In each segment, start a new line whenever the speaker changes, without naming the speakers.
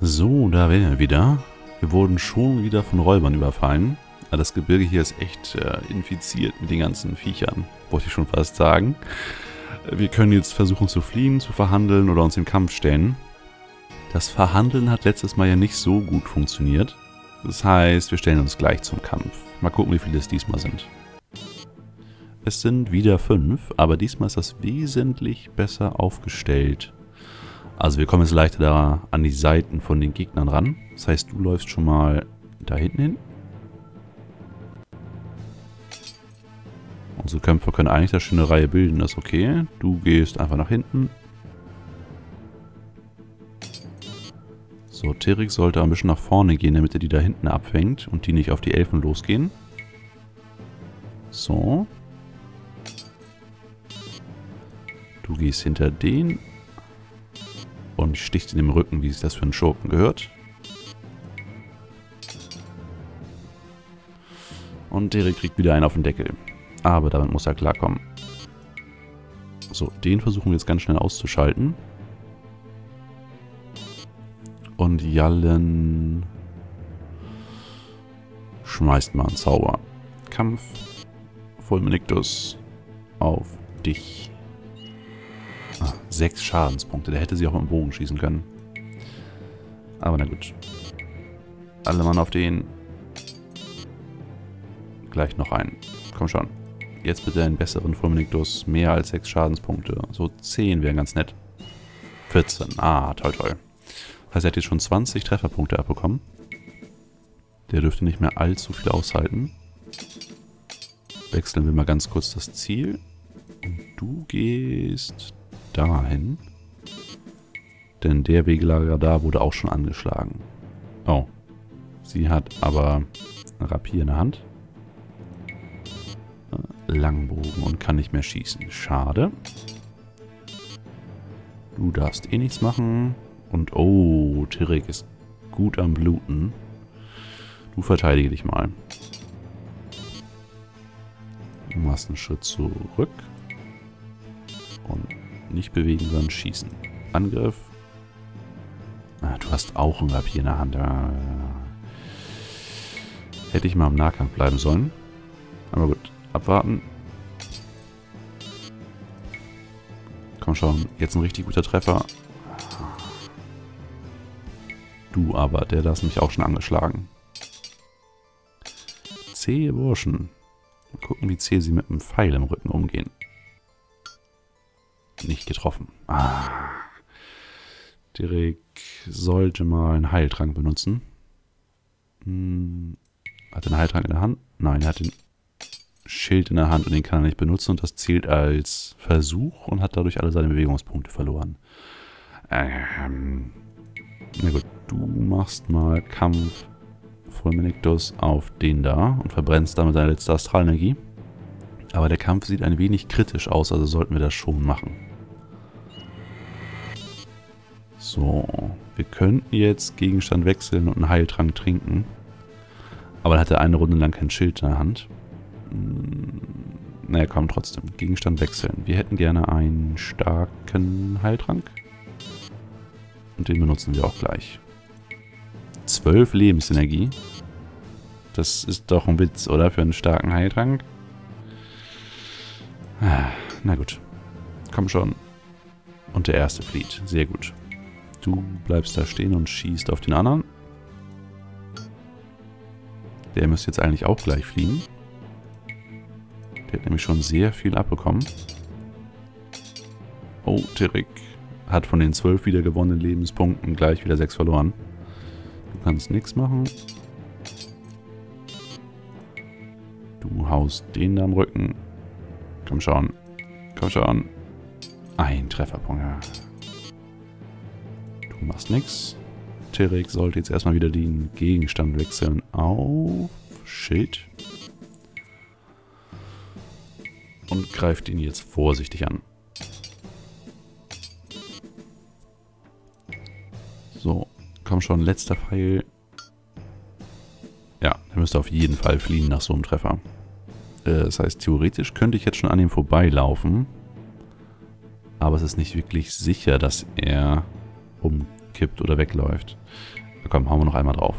So, da wären wir wieder. Wir wurden schon wieder von Räubern überfallen. Das Gebirge hier ist echt äh, infiziert mit den ganzen Viechern, wollte ich schon fast sagen. Wir können jetzt versuchen zu fliehen, zu verhandeln oder uns im Kampf stellen. Das Verhandeln hat letztes Mal ja nicht so gut funktioniert. Das heißt, wir stellen uns gleich zum Kampf. Mal gucken, wie viele es diesmal sind. Es sind wieder fünf, aber diesmal ist das wesentlich besser aufgestellt. Also wir kommen jetzt leichter da an die Seiten von den Gegnern ran. Das heißt, du läufst schon mal da hinten hin. Unsere Kämpfer können eigentlich eine schöne Reihe bilden, das ist okay. Du gehst einfach nach hinten. So, Terik sollte ein bisschen nach vorne gehen, damit er die da hinten abfängt und die nicht auf die Elfen losgehen. So. Du gehst hinter den und sticht in dem Rücken, wie sich das für einen Schurken gehört. Und Derek kriegt wieder einen auf den Deckel. Aber damit muss er klarkommen. So, den versuchen wir jetzt ganz schnell auszuschalten. Und Jallen schmeißt mal einen Zauber. Kampf Fulminictus auf dich. Sechs Schadenspunkte. Der hätte sie auch mit dem Bogen schießen können. Aber na gut. Alle Mann auf den. Gleich noch einen. Komm schon. Jetzt bitte einen besseren Fulminictus. Mehr als sechs Schadenspunkte. So 10 wären ganz nett. 14. Ah, toll, toll. Das heißt, er hat jetzt schon 20 Trefferpunkte abbekommen. Der dürfte nicht mehr allzu viel aushalten. Wechseln wir mal ganz kurz das Ziel. Und du gehst dahin. Denn der Wegelager da wurde auch schon angeschlagen. Oh. Sie hat aber ein Rapier in der Hand. Langbogen und kann nicht mehr schießen. Schade. Du darfst eh nichts machen. Und oh, Tirik ist gut am Bluten. Du verteidige dich mal. Du machst einen Schritt zurück. Nicht bewegen, sondern schießen. Angriff. Ah, du hast auch ein Rapier in der Hand. Ah. Hätte ich mal im Nahkampf bleiben sollen. Aber gut, abwarten. Komm schon, jetzt ein richtig guter Treffer. Du aber, der ist mich auch schon angeschlagen. Zähe Burschen. Mal gucken, wie zäh sie mit einem Pfeil im Rücken umgehen. Nicht getroffen. Ah. Dirk sollte mal einen Heiltrank benutzen. Hm. Hat er einen Heiltrank in der Hand? Nein, er hat den Schild in der Hand und den kann er nicht benutzen und das zählt als Versuch und hat dadurch alle seine Bewegungspunkte verloren. Ähm. Na gut, du machst mal Kampf Fulminictus auf den da und verbrennst damit deine letzte Astralenergie. Aber der Kampf sieht ein wenig kritisch aus, also sollten wir das schon machen. So, wir könnten jetzt Gegenstand wechseln und einen Heiltrank trinken. Aber dann hat er eine Runde lang kein Schild in der Hand. Hm, naja, komm, trotzdem. Gegenstand wechseln. Wir hätten gerne einen starken Heiltrank. Und den benutzen wir auch gleich. 12 Lebensenergie. Das ist doch ein Witz, oder? Für einen starken Heiltrank. Ah, na gut. Komm schon. Und der erste flieht. Sehr gut. Du bleibst da stehen und schießt auf den anderen. Der müsste jetzt eigentlich auch gleich fliegen. Der hat nämlich schon sehr viel abbekommen. Oh, Tirik hat von den 12 wieder gewonnenen Lebenspunkten gleich wieder 6 verloren. Du kannst nichts machen. Du haust den da am Rücken. Komm schon. Komm schon. Ein Trefferpunkt. Du machst nichts. Terek sollte jetzt erstmal wieder den Gegenstand wechseln auf Schild. Und greift ihn jetzt vorsichtig an. So, komm schon, letzter Pfeil. Ja, er müsste auf jeden Fall fliehen nach so einem Treffer. Äh, das heißt, theoretisch könnte ich jetzt schon an ihm vorbeilaufen. Aber es ist nicht wirklich sicher, dass er umkippt oder wegläuft. Ja, komm, hauen wir noch einmal drauf.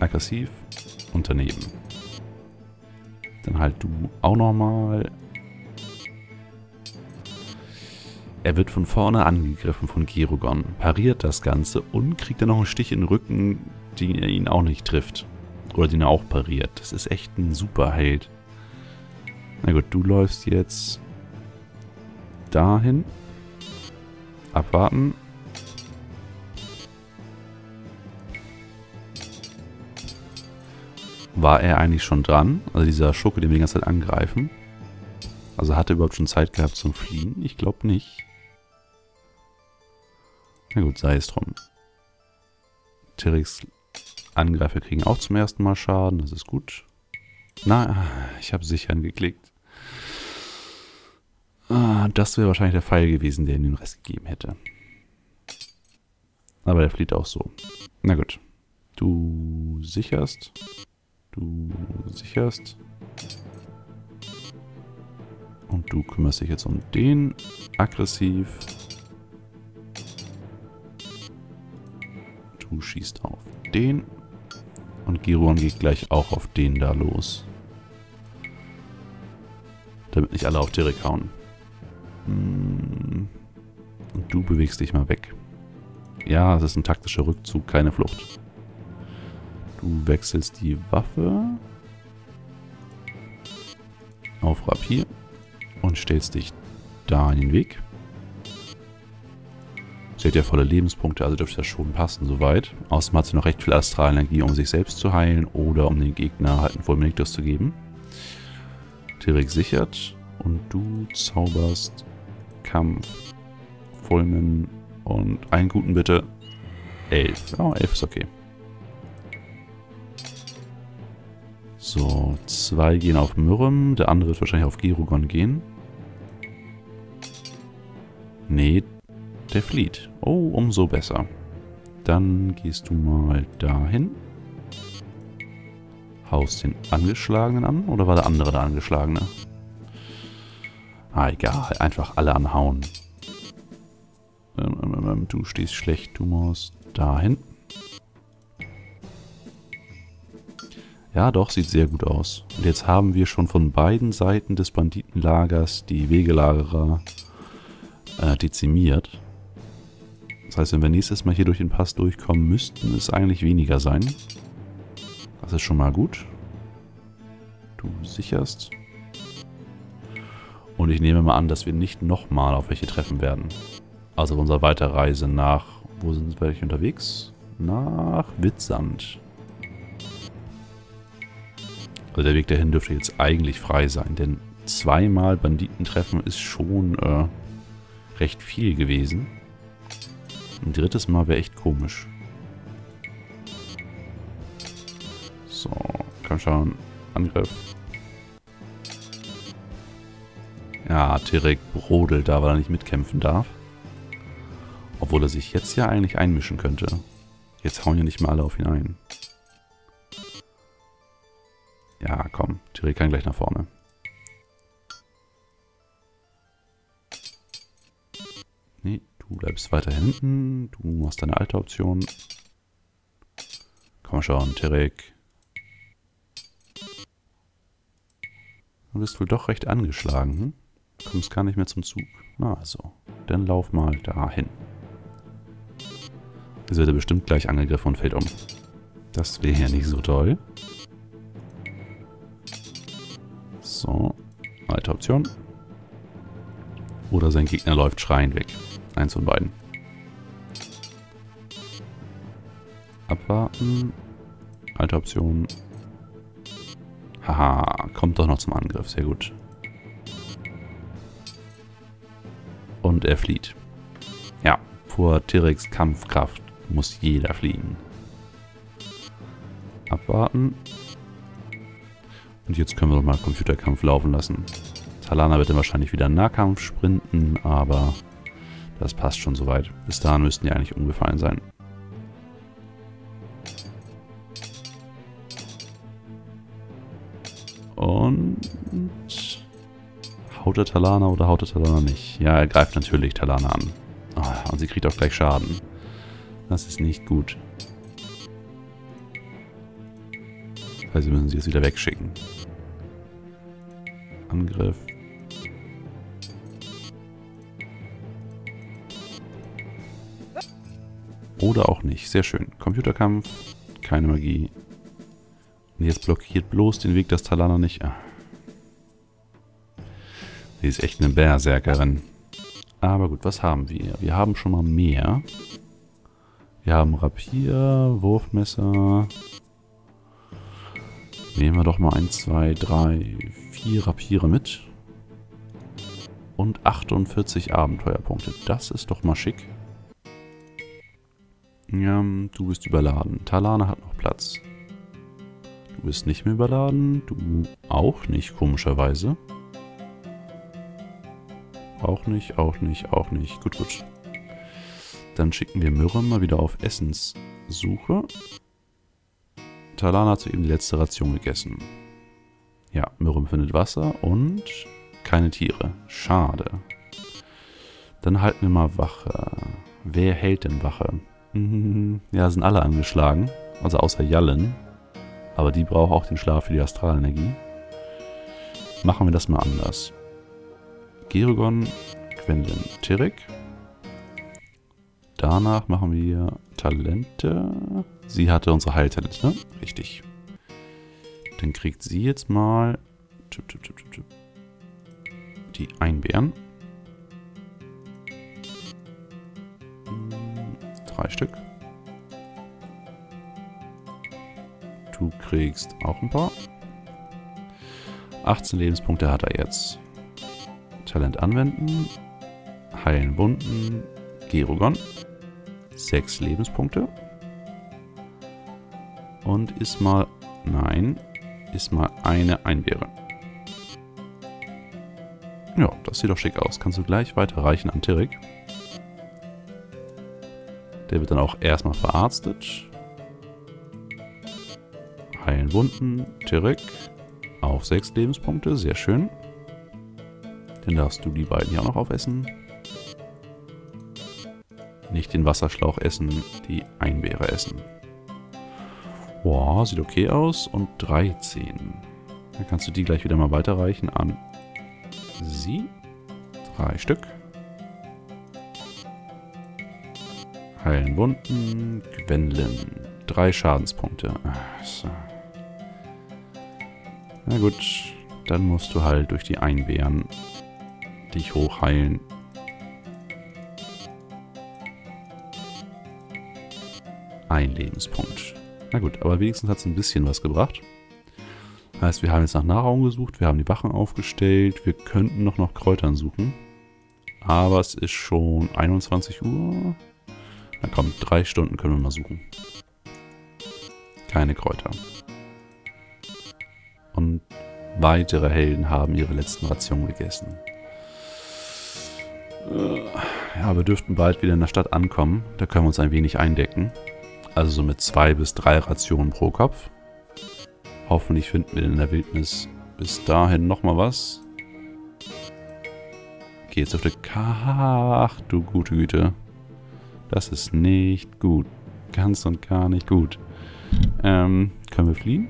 Aggressiv und daneben. Dann halt du auch nochmal. Er wird von vorne angegriffen von Gerogon, pariert das Ganze und kriegt dann noch einen Stich in den Rücken, den er ihn auch nicht trifft. Oder den er auch pariert. Das ist echt ein super Held. Na gut, du läufst jetzt dahin. Abwarten. War er eigentlich schon dran? Also dieser Schurke, den wir die ganze Zeit angreifen. Also hat er überhaupt schon Zeit gehabt zum Fliehen? Ich glaube nicht. Na gut, sei es drum. Terix Angreifer kriegen auch zum ersten Mal Schaden, das ist gut. Na, ich habe sichern geklickt. Ah, das wäre wahrscheinlich der Pfeil gewesen, der ihm den Rest gegeben hätte. Aber der flieht auch so. Na gut. Du sicherst. Du sicherst. Und du kümmerst dich jetzt um den. Aggressiv. Du schießt auf den. Und Giron geht gleich auch auf den da los. Damit nicht alle auf Derek hauen. Hm. Und du bewegst dich mal weg. Ja, es ist ein taktischer Rückzug, keine Flucht. Du wechselst die Waffe auf Rapier und stellst dich da in den Weg. Sie hat ja volle Lebenspunkte, also dürfte das schon passen soweit. Außerdem hat sie noch recht viel Astralenergie, um sich selbst zu heilen oder um den Gegner halt einen Fulminictus zu geben. Tirik sichert und du zauberst Kampf, Fulmen und einen guten bitte. Elf. Oh, elf ist okay. So, zwei gehen auf Myrrem, der andere wird wahrscheinlich auf Girugon gehen. Nee, der flieht. Oh, umso besser. Dann gehst du mal dahin. Haust den Angeschlagenen an. Oder war der andere der Angeschlagene? Ah, egal. Einfach alle anhauen. Ähm, ähm, ähm, du stehst schlecht. Du musst dahin. Ja, doch, sieht sehr gut aus. Und jetzt haben wir schon von beiden Seiten des Banditenlagers die Wegelagerer äh, dezimiert. Das heißt, wenn wir nächstes Mal hier durch den Pass durchkommen, müssten es eigentlich weniger sein. Das ist schon mal gut. Du sicherst. Und ich nehme mal an, dass wir nicht nochmal auf welche treffen werden. Also auf unserer Weiterreise nach... Wo sind wir unterwegs? Nach Witzsand. Also der Weg dahin dürfte jetzt eigentlich frei sein, denn zweimal Banditen treffen ist schon äh, recht viel gewesen. Ein drittes Mal wäre echt komisch. So, komm schon. Angriff. Ja, Terek brodelt da, weil er nicht mitkämpfen darf. Obwohl er sich jetzt ja eigentlich einmischen könnte. Jetzt hauen ja nicht mehr alle auf ihn ein. Ja, komm. Terek kann gleich nach vorne. Nee, Du bleibst weiter hinten. Du machst deine alte Option. Komm schon, Terek. Du bist wohl doch recht angeschlagen, hm? Du kommst gar nicht mehr zum Zug. Na also, dann lauf mal dahin. Jetzt wird er bestimmt gleich angegriffen und fällt um. Das wäre ja nicht so toll. So, alte Option. Oder sein Gegner läuft schreiend weg. Eins von beiden. Abwarten. Alte Option. Haha, kommt doch noch zum Angriff. Sehr gut. Und er flieht. Ja, vor T-Rex Kampfkraft muss jeder fliegen. Abwarten. Und jetzt können wir doch mal Computerkampf laufen lassen. Talana wird dann wahrscheinlich wieder Nahkampf sprinten, aber das passt schon soweit. Bis dahin müssten die eigentlich umgefallen sein. Und... Haut er Talana oder haut er Talana nicht? Ja, er greift natürlich Talana an. Oh, und sie kriegt auch gleich Schaden. Das ist nicht gut. Also müssen sie jetzt wieder wegschicken. Angriff. Oder auch nicht. Sehr schön. Computerkampf. Keine Magie. Und jetzt blockiert bloß den Weg das Talana nicht. Ah. Sie ist echt eine Berserkerin. Aber gut, was haben wir? Wir haben schon mal mehr. Wir haben Rapier, Wurfmesser. Nehmen wir doch mal 1, 2, 3, 4 Rapiere mit. Und 48 Abenteuerpunkte. Das ist doch mal schick. Ja, du bist überladen. Talana hat noch Platz. Du bist nicht mehr überladen. Du auch nicht, komischerweise. Auch nicht, auch nicht, auch nicht. Gut, gut. Dann schicken wir Myrrhe mal wieder auf Essenssuche. Talana hat soeben die letzte Ration gegessen. Ja, Myrrhe findet Wasser und keine Tiere. Schade. Dann halten wir mal Wache. Wer hält denn Wache? Ja, sind alle angeschlagen. Also außer Jallen. Aber die braucht auch den Schlaf für die Astralenergie. Machen wir das mal anders. Gerogon, Gwendolyn, Tirik. Danach machen wir Talente. Sie hatte unsere Heiltalente, ne? Richtig. Dann kriegt sie jetzt mal die Einbeeren. Drei Stück. Du kriegst auch ein paar. 18 Lebenspunkte hat er jetzt. Talent anwenden. Heilen Wunden. Gerogon. 6 Lebenspunkte. Und ist mal... Nein. Ist mal eine Einbeere. Ja, das sieht doch schick aus. Kannst du gleich weiterreichen an Tirik. Der wird dann auch erstmal verarztet. Heilen Wunden. Tirik. Auch 6 Lebenspunkte. Sehr schön. Dann darfst du die beiden hier auch noch aufessen. Nicht den Wasserschlauch essen, die Einbeere essen. Boah, sieht okay aus. Und 13. Dann kannst du die gleich wieder mal weiterreichen an sie. Drei Stück. Heilen Wunden. Gwendolyn. Drei Schadenspunkte. So. Na gut, dann musst du halt durch die Einbeeren dich hochheilen. Ein Lebenspunkt. Na gut, aber wenigstens hat es ein bisschen was gebracht. Heißt, wir haben jetzt nach Nahrung gesucht, wir haben die Wachen aufgestellt, wir könnten noch nach Kräutern suchen. Aber es ist schon 21 Uhr. Na komm, drei Stunden können wir mal suchen. Keine Kräuter. Und weitere Helden haben ihre letzten Rationen gegessen. Ja, wir dürften bald wieder in der Stadt ankommen. Da können wir uns ein wenig eindecken. Also so mit zwei bis drei Rationen pro Kopf. Hoffentlich finden wir in der Wildnis bis dahin nochmal was. Okay, jetzt auf der K. Ach du gute Güte. Das ist nicht gut. Ganz und gar nicht gut. Ähm, können wir fliehen?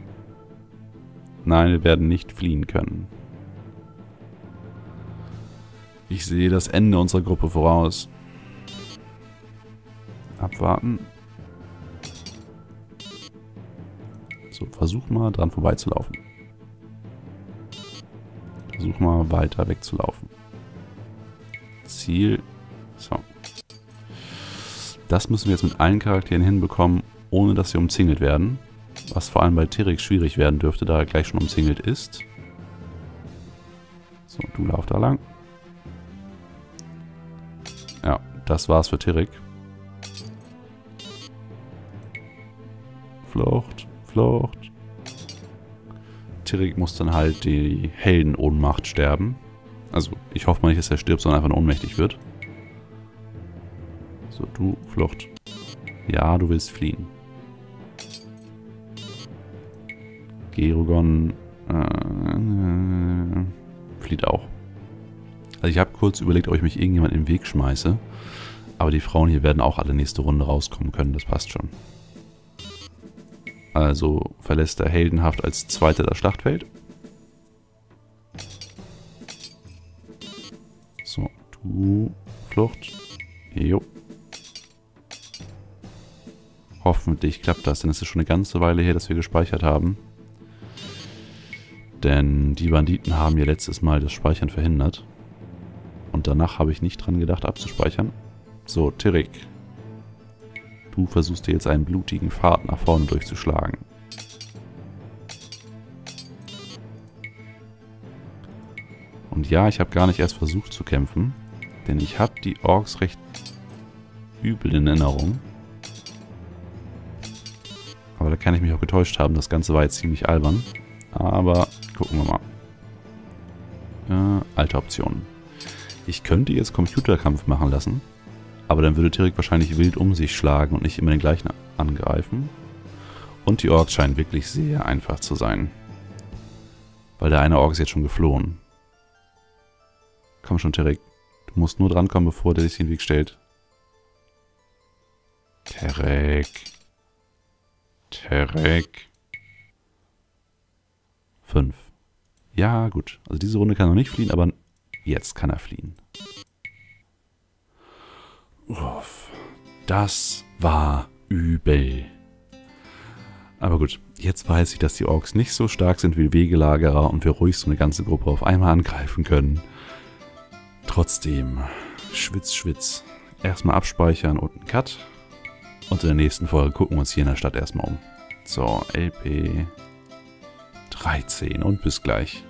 Nein, wir werden nicht fliehen können. Ich sehe das Ende unserer Gruppe voraus. Abwarten. Versuch mal dran vorbeizulaufen. Versuch mal weiter wegzulaufen. Ziel. So. Das müssen wir jetzt mit allen Charakteren hinbekommen, ohne dass sie umzingelt werden. Was vor allem bei Tirik schwierig werden dürfte, da er gleich schon umzingelt ist. So, du lauf da lang. Ja, das war's für Tirik. Flucht. Flucht. Tirik muss dann halt die Heldenohnmacht sterben. Also, ich hoffe mal nicht, dass er stirbt, sondern einfach nur ohnmächtig wird. So, du, Flucht. Ja, du willst fliehen. Gerogon äh, flieht auch. Also ich habe kurz überlegt, ob ich mich irgendjemand in den Weg schmeiße. Aber die Frauen hier werden auch alle nächste Runde rauskommen können, das passt schon. Also verlässt er heldenhaft als Zweiter das Schlachtfeld. So, du Flucht. Jo. Hoffentlich klappt das, denn es ist schon eine ganze Weile her, dass wir gespeichert haben. Denn die Banditen haben ja letztes Mal das Speichern verhindert. Und danach habe ich nicht dran gedacht abzuspeichern. So, Tirik. Du versuchst dir jetzt einen blutigen Pfad nach vorne durchzuschlagen. Und ja, ich habe gar nicht erst versucht zu kämpfen. Denn ich habe die Orks recht übel in Erinnerung. Aber da kann ich mich auch getäuscht haben. Das Ganze war jetzt ziemlich albern. Aber gucken wir mal. Äh, alte Optionen. Ich könnte jetzt Computerkampf machen lassen. Aber dann würde Tirik wahrscheinlich wild um sich schlagen und nicht immer den gleichen angreifen. Und die Orks scheinen wirklich sehr einfach zu sein. Weil der eine Ork ist jetzt schon geflohen. Komm schon, Tirik. Du musst nur drankommen, bevor der sich den Weg stellt. Terek. Terek. Fünf. Ja, gut. Also diese Runde kann er noch nicht fliehen, aber jetzt kann er fliehen. Uff. Das war übel. Aber gut, jetzt weiß ich, dass die Orks nicht so stark sind wie Wegelagerer und wir ruhig so eine ganze Gruppe auf einmal angreifen können. Trotzdem, Schwitz, Schwitz. Erstmal abspeichern und einen Cut. Und in der nächsten Folge gucken wir uns hier in der Stadt erstmal um. So, LP 13 und bis gleich.